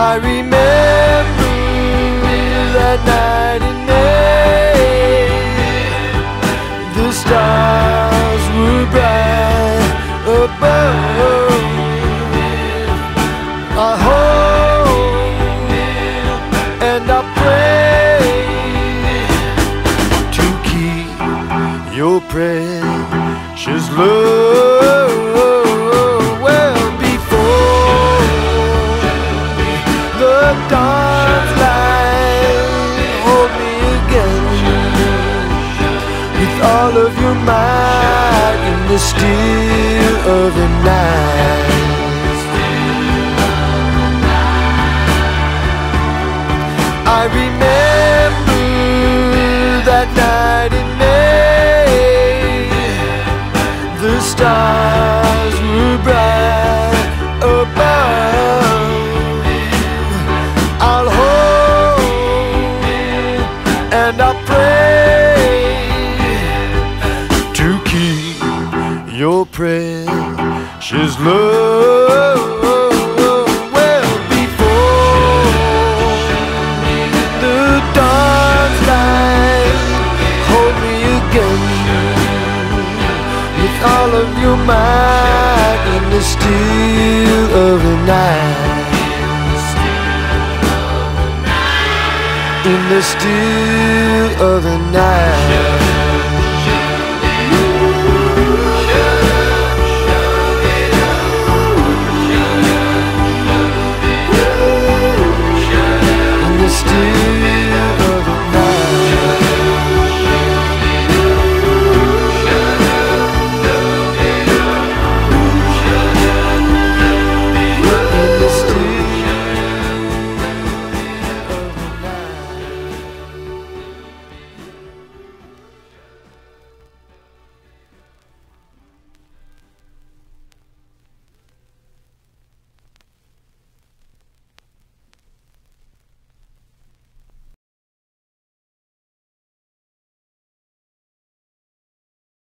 I remember that night in May. The stars were bright above. I hope and I pray to keep your precious love. All of your might in the still of the night. I remember that night in May. The stars were bright above. I'll hold and I'll pray precious love. Well, before the dawn's light, hold me again with all of your might in the still of the night. In the still of the night. you